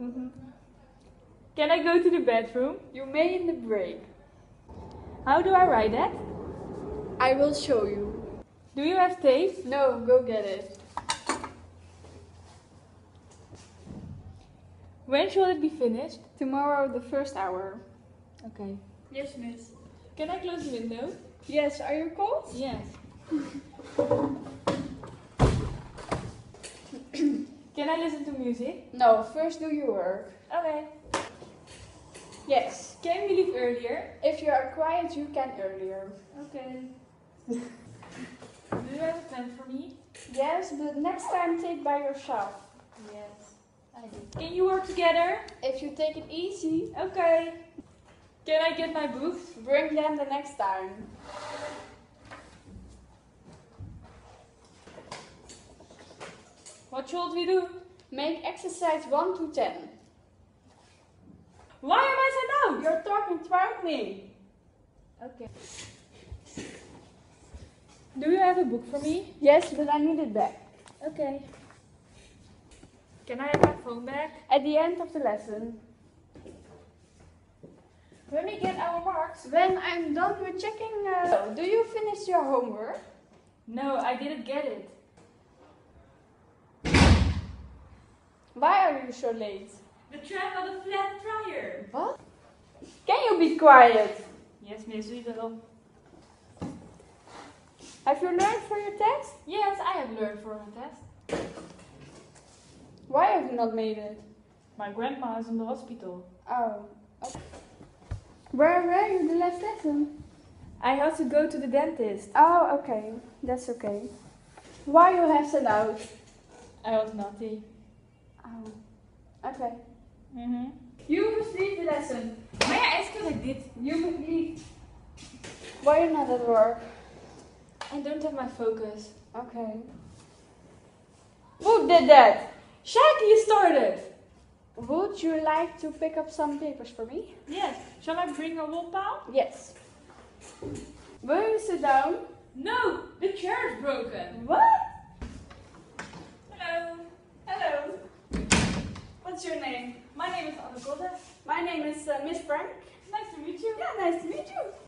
Mm-hmm. Can I go to the bathroom? You may in the break. How do I write that? I will show you. Do you have tape? No, go get it. When should it be finished? Tomorrow, the first hour. Okay. Yes, miss. Can I close the window? Yes, are you cold? Yes. Can I listen to music? No, first do your work. Okay. Yes. Can we leave earlier? If you are quiet, you can earlier. Okay. Do you have a pen for me? Yes, but next time take by yourself. Yes, I do. Can you work together? If you take it easy, Okay. Can I get my books? bring them the next time. What should we do? Make exercise 1 to 10. Why am I sent out? You're talking toward me. Okay. Do you have a book for me? Yes, but I need it back. Okay. Can I have my phone back? At the end of the lesson. When we get our marks? When I'm done with checking, uh, so, do you finish your homework? No, I didn't get it. Why are you so late? The tram had a flat tire. What? Can you be quiet? Yes, Miss, will. Have you learned for your test? Yes, I have learned for my test. Why have you not made it? My grandma is in the hospital. Oh. okay. Where were you the last lesson? I had to go to the dentist. Oh, okay. That's okay. Why you have sent out? I was naughty. Oh. Okay. Mm-hmm. You must leave the lesson. May I ask you I did? You must leave. Why you not at work? I don't have my focus. Okay. Who did that? Shaggy started. Would you like to pick up some papers for me? Yes. Shall I bring a wool pile? Yes. Will you sit down? No, the chair is broken. What? Hello. Hello. What's your name? My name is Anne Godde. My name is uh, Miss Frank. Nice to meet you. Yeah, nice to meet you.